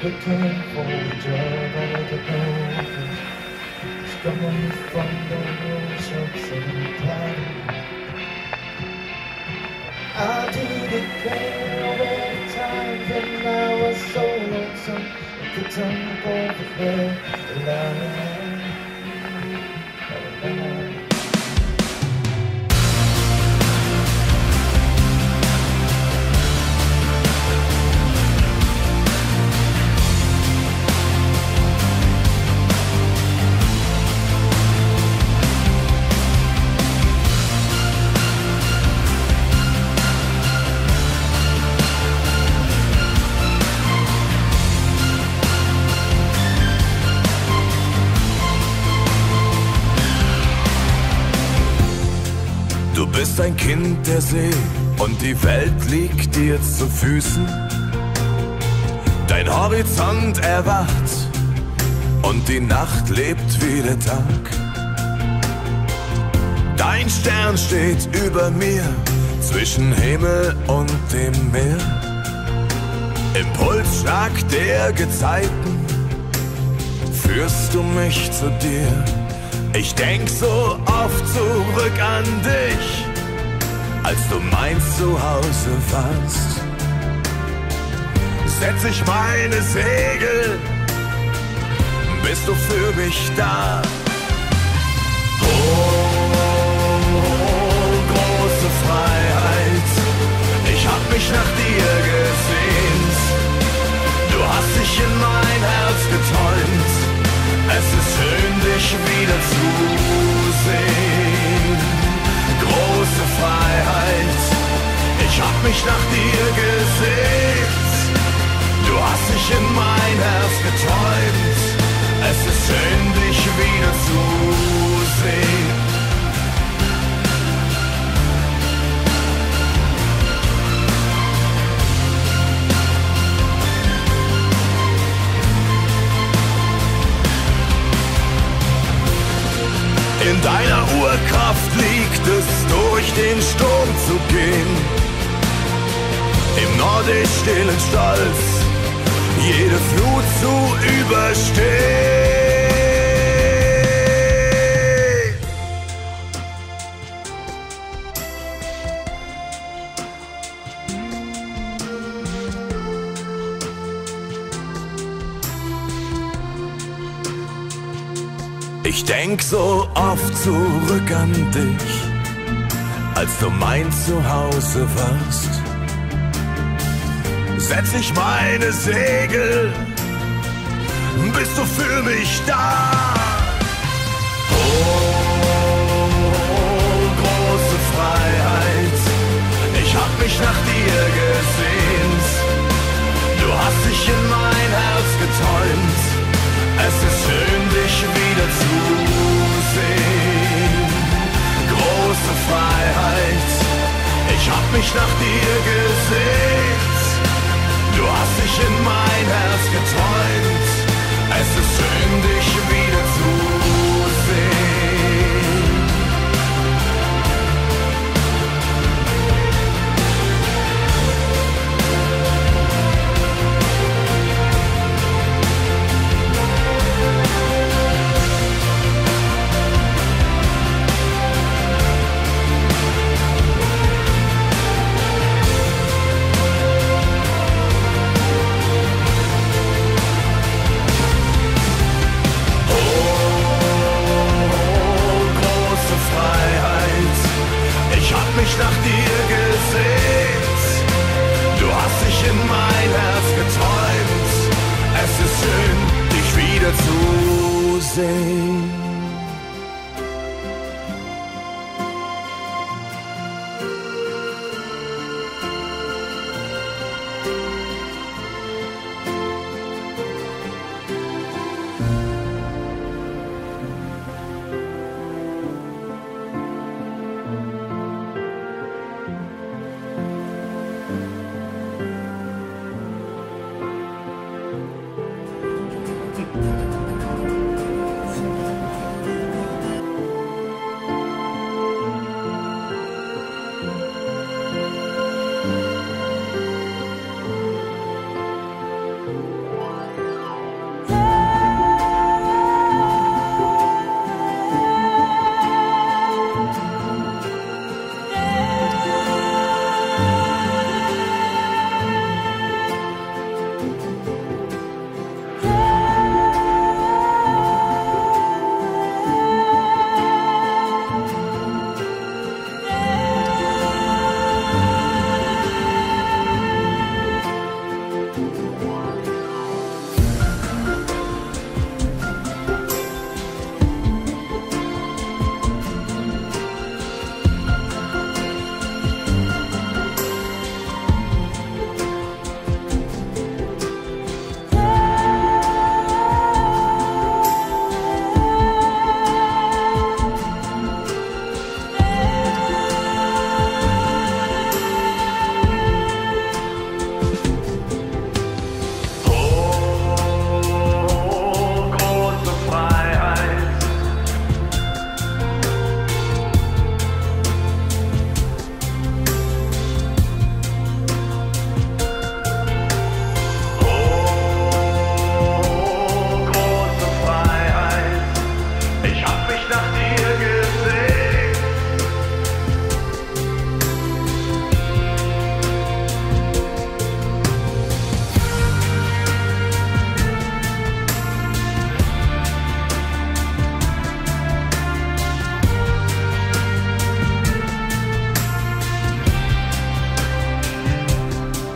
the Looking for the job of the office Stumbling from the rules of some plan I do declare all the time And I was so lonesome I couldn't go to bed alone bist ein Kind der See und die Welt liegt dir zu Füßen. Dein Horizont erwacht und die Nacht lebt wie der Tag. Dein Stern steht über mir zwischen Himmel und dem Meer. Impulsschlag der Gezeiten führst du mich zu dir. Ich denk so oft zurück an dich als du mein Zuhause warst. Setz ich meine Segel, bist du für mich da. Oh, große Freiheit, ich hab mich nach dir gesehnt. Du hast dich in mein Herz geträumt, es ist schön, dich wieder zu Ich hab mich nach dir gesehnt. Du hast dich in mein Herz geträumt. Es ist dich wieder zu Stolz jede Flut zu überstehen. Ich denk so oft zurück an dich, als du mein Zuhause warst. Setz ich meine Segel, bist du für mich da. Oh, große Freiheit, ich hab mich nach dir gesehnt. Du hast dich in mein Herz geträumt es ist schön, dich wieder zu sehen. Zu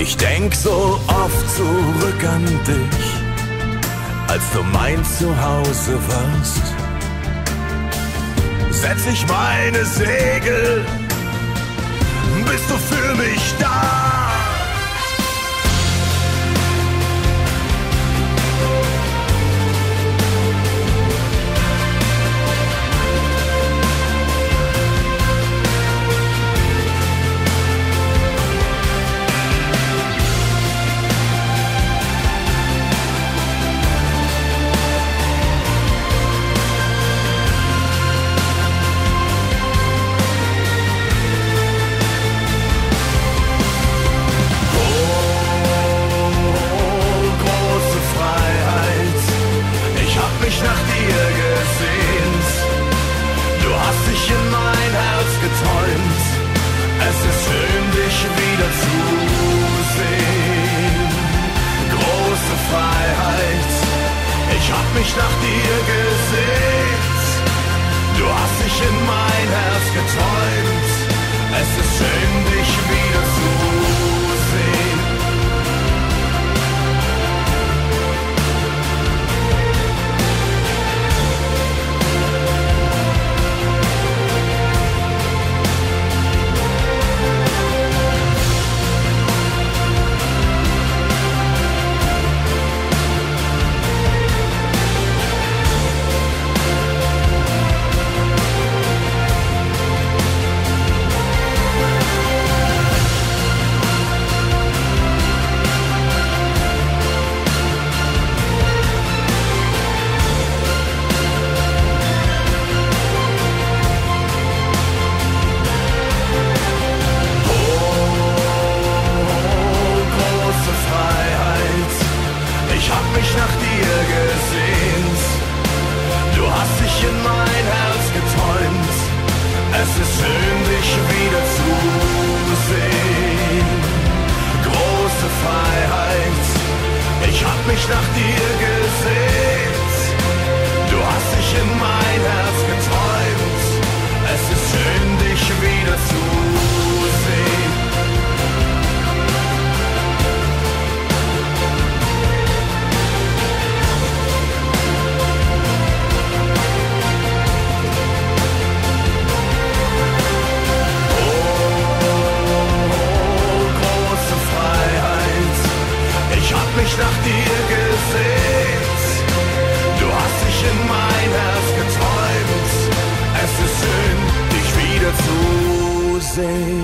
Ich denk so oft zurück an dich, als du mein Zuhause warst. Setz ich meine Segel, bist du für mich da? Es ist schön, dich wieder zu sehen. Große Freiheit, ich hab mich nach dir gesehnt. Du hast dich in mein Herz geträumt. Es ist schön, dich wieder zu sehen. say.